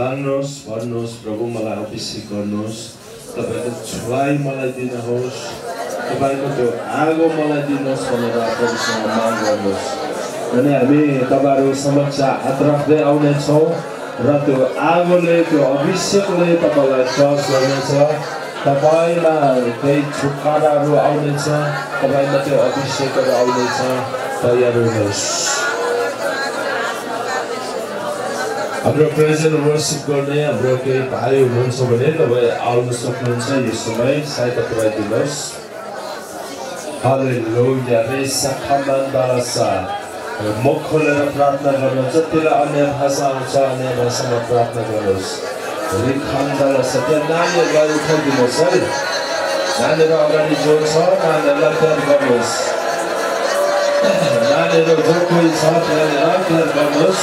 माग्नुहोस् भन्नुहोस् प्रभु मलाई अभिषेक गर्नुहोस् तपाईँको छुवाई मलाई दिनुहोस् तपाईँको त्यो आगो मलाई दिनुहोस् भनेर प्रभुसँग माग गर्नुहोस् अनि हामी तपाईँहरू समक्ष हात राख्दै आउनेछौँ र त्यो आगोले त्यो अभिषेकले तपाईँलाई टच गर्नेछ तपाईँमा केही छुटकाराहरू आउनेछ तपाईँमा त्यो अभिषेकहरू आउनेछ तयार हुनुहोस् हाम्रो प्रेजेन्ट वर्सिप गर्ने हाम्रो केही भाइ हुनुहुन्छ भने तपाईँ आउनु सक्नुहुन्छ यो समय। सहायता पुऱ्याइदिनुहोस् मुख खोलेर प्रार्थना गर्नु जतिलाई अन्य भाषा आउँछ अन्य भाषामा प्रार्थना गर्नुहोस्। रिखान बालासा त्यहाँ नानीहरूलाई उठाइदिनुहोस् है। नानीहरू अगाडि जो छ नानीहरूलाई तयार गर्नुहोस्। नानीहरू जो कोही छ त्यहाँनिर तयार गर्नुहोस्।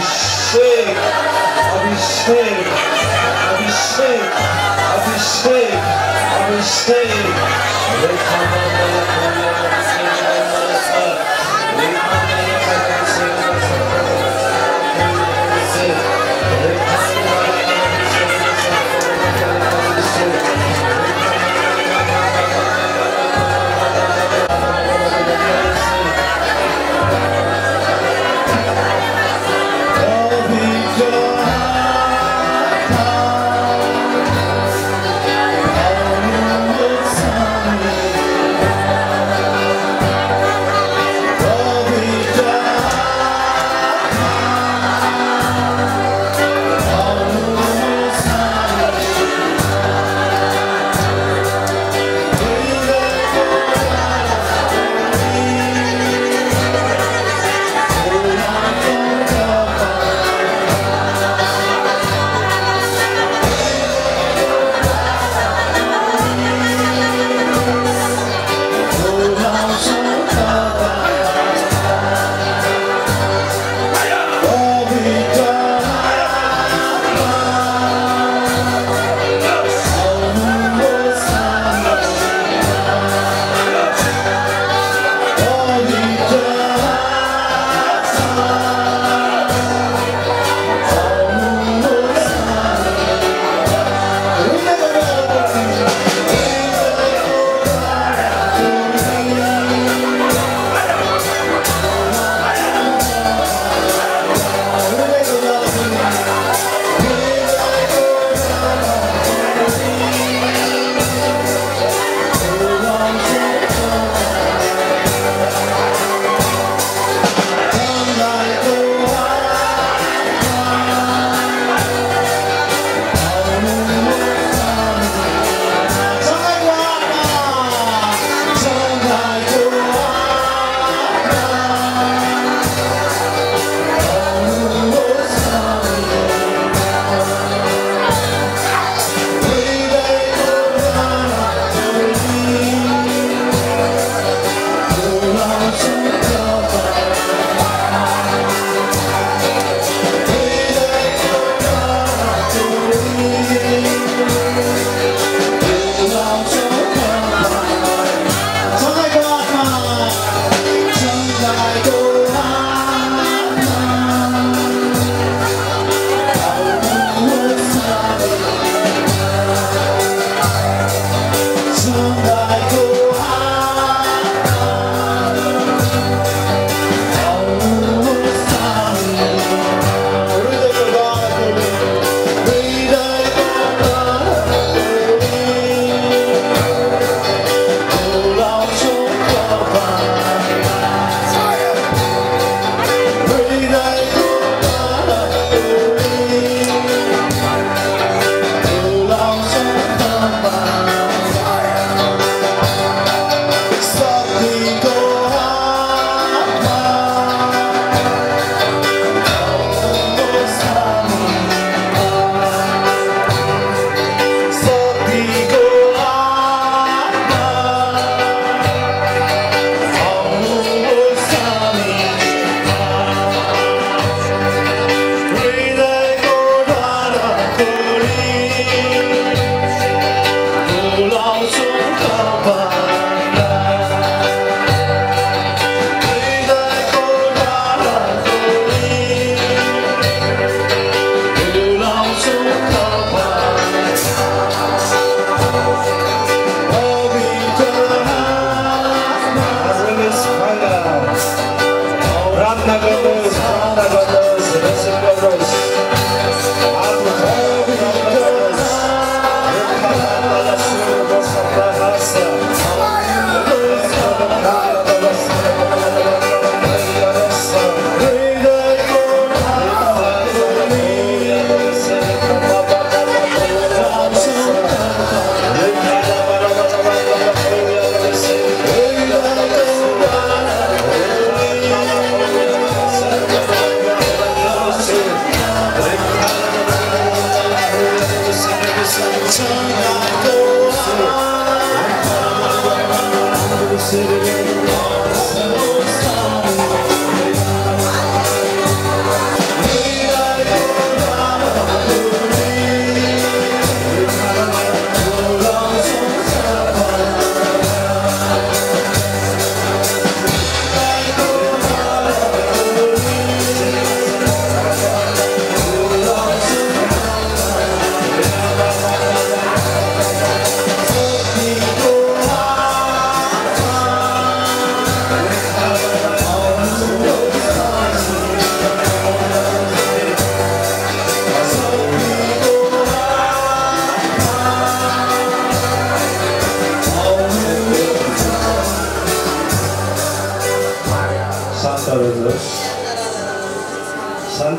Shake! I'll be staying. I'll be staying. I'll be staying. I'll be staying.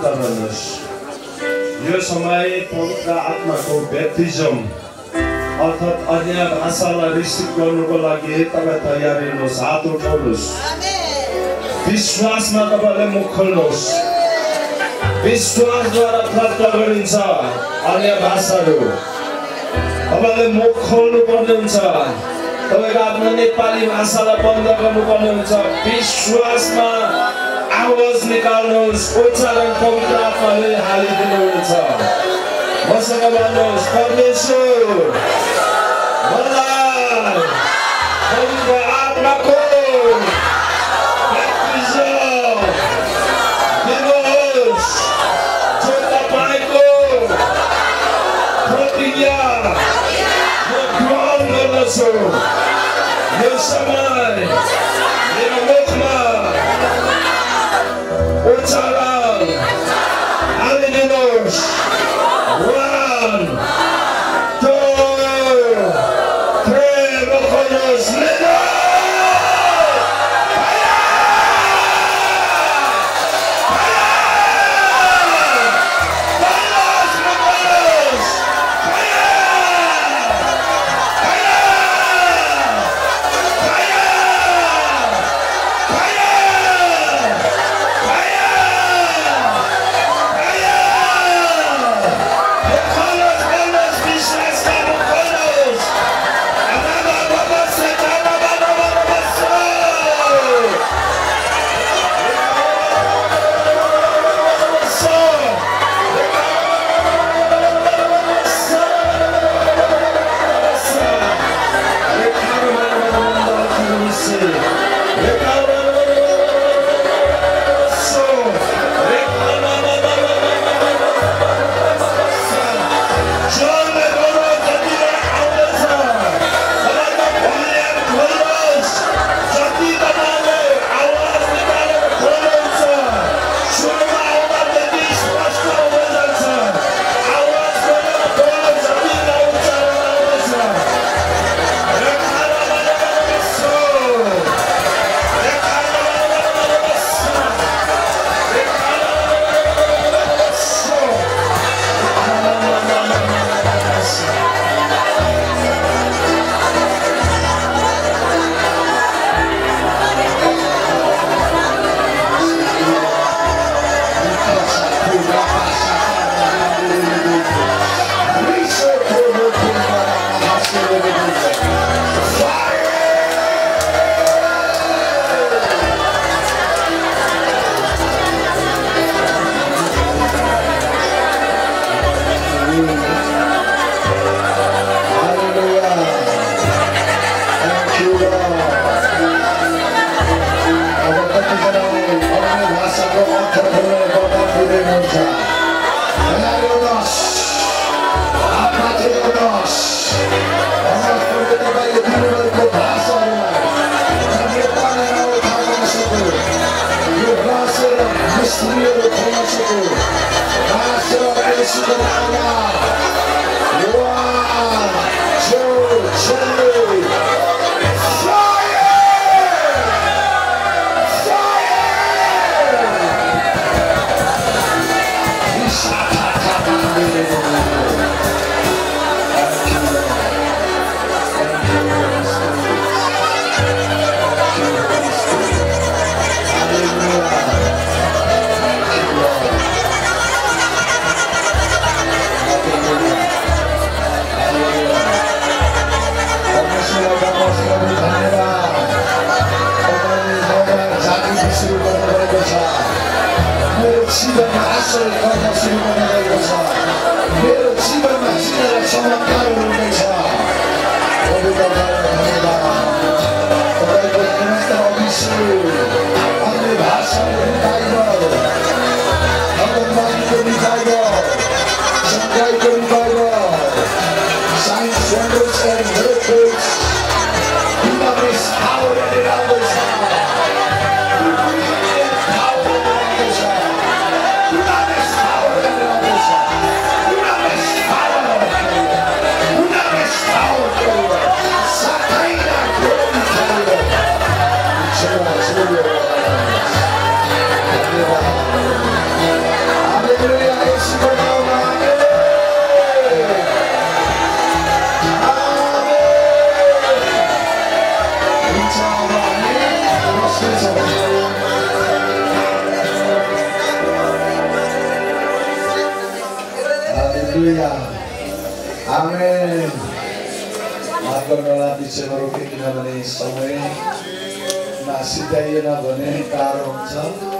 शान्त रहनुहोस् यो समय पवित्र आत्माको ब्याप्टिजम अर्थात् अन्य भाषालाई रिसिभ गर्नुको लागि तपाईँ तयार हेर्नुहोस् हात उठाउनुहोस् विश्वासमा तपाईँले मुख खोल्नुहोस् विश्वासद्वारा प्राप्त गरिन्छ अन्य भाषाहरू तपाईँले मुख खोल्नु पर्ने हुन्छ तपाईँको आफ्नो नेपाली भाषालाई बन्द गर्नुपर्ने हुन्छ विश्वासमा आवाज निकाल्नुहोस् उच्चारण पवित्र आत्माले हालिदिनुहुन्छ मसँग भन्नुहोस् परमेश्वर पवित्र आत्माको Yes. मार्गमा बिचमा रोके किनभने समय सिध्याइएन भने टाढो हुन्छ